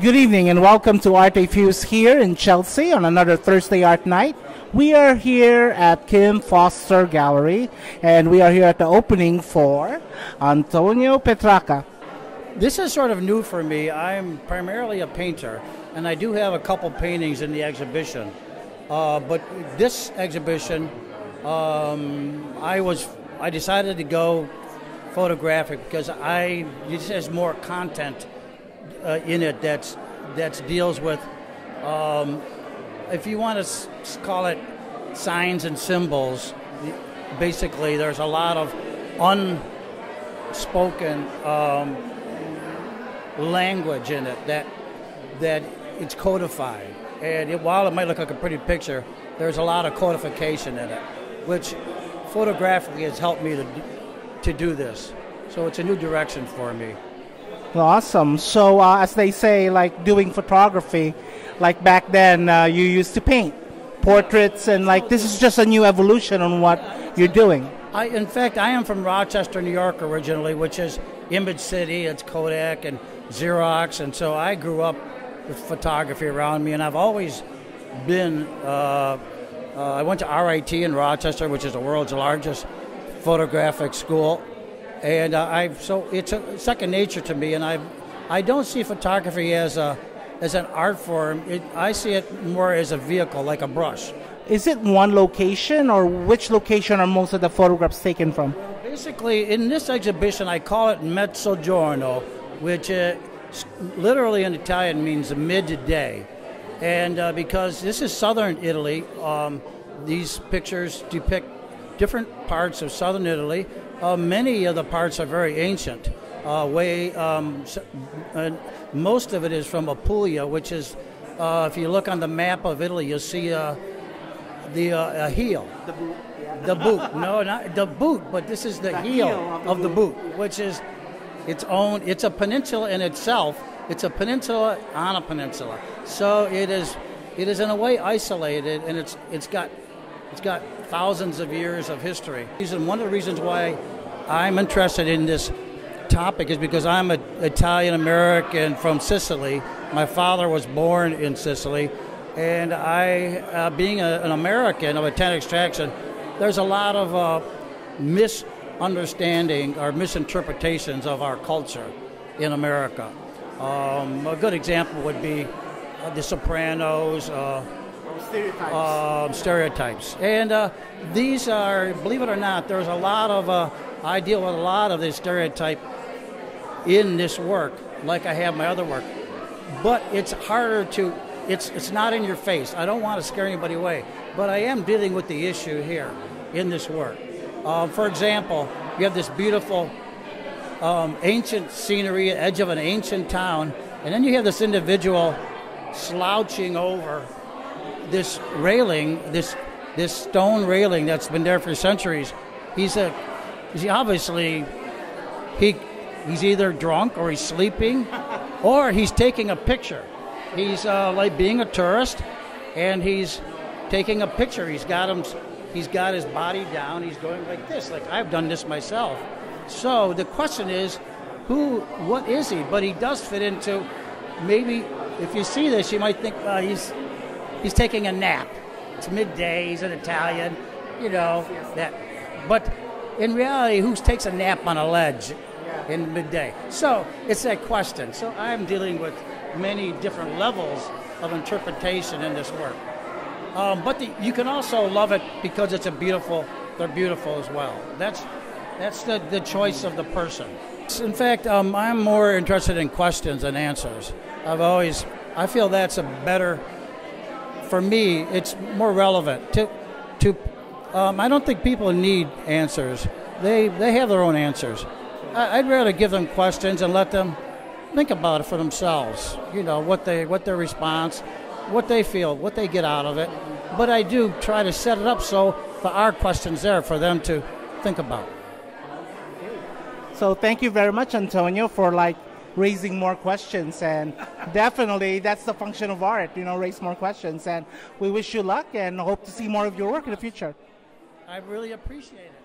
Good evening and welcome to Art Fuse here in Chelsea on another Thursday Art Night. We are here at Kim Foster Gallery and we are here at the opening for Antonio Petracca. This is sort of new for me. I'm primarily a painter and I do have a couple paintings in the exhibition. Uh, but this exhibition, um, I was I decided to go photographic because I it has more content uh, in it that's that deals with um, if you want to s- call it signs and symbols. Basically, there's a lot of unspoken um, language in it that that it's codified. And it, while it might look like a pretty picture, there's a lot of codification in it, which photographically has helped me to to do this. So it's a new direction for me. Awesome. So, uh, as they say, like doing photography, like back then, uh, you used to paint portraits, and like this is just a new evolution on what you're doing. I, in fact, I am from Rochester, New York, originally, which is Image City. It's Kodak and Xerox, and so I grew up with photography around me, and I've always been. Uh, uh, I went to RIT in Rochester, which is the world's largest photographic school, and uh, I so it's a second nature to me, and I I don't see photography as a as an art form. It, I see it more as a vehicle, like a brush. Is it one location, or which location are most of the photographs taken from? Basically, in this exhibition, I call it Mezzogiorno, which uh, literally in Italian means midday. And uh, because this is southern Italy, um, these pictures depict different parts of southern Italy. Uh, many of the parts are very ancient. Uh, way, um, most of it is from Apulia, which is, uh, if you look on the map of Italy, you'll see uh, the uh, heel. The boot. The boot. No, not the boot, but this is the, the heel, heel, of, the, of the boot, which is its own. It's a peninsula in itself. It's a peninsula on a peninsula. So it is. It is in a way isolated, and it's it's got it's got thousands of years of history. One of the reasons why I'm interested in this topic is because I'm an Italian American from Sicily. My father was born in Sicily, and I, uh, being a, an American of Italian extraction, there's a lot of uh, misunderstanding or misinterpretations of our culture in America. Um, a good example would be uh, The Sopranos. Stereotypes. Uh, stereotypes. And uh, these are, believe it or not, there's a lot of, uh, I deal with a lot of this stereotype in this work, like I have my other work. But it's harder to, it's, it's not in your face. I don't want to scare anybody away. But I am dealing with the issue here in this work. Uh, for example, you have this beautiful um, ancient scenery, edge of an ancient town, and then you have this individual slouching over this railing, this this stone railing that's been there for centuries. He's a he's obviously he he's either drunk or he's sleeping, or he's taking a picture. He's uh, like being a tourist, and he's taking a picture. He's got him. He's got his body down. He's going like this. Like I've done this myself. So the question is, who? What is he? But he does fit into. Maybe if you see this, you might think uh, he's he's taking a nap. It's midday. He's an Italian, you know that. But in reality, who takes a nap on a ledge in midday? So it's that question. So I'm dealing with many different levels of interpretation in this work. Um, but the, you can also love it because it's a beautiful. They're beautiful as well. That's that's the, the choice of the person. In fact, um, I'm more interested in questions than answers. I've always I feel that's a better for me, it's more relevant to to. Um, I don't think people need answers. They they have their own answers. I, I'd rather give them questions and let them think about it for themselves. You know what they what their response, what they feel, what they get out of it. But I do try to set it up so there are questions there for them to think about. So thank you very much, Antonio, for like raising more questions and definitely that's the function of art you know raise more questions. And we wish you luck and hope to see more of your work in the future. I really appreciate it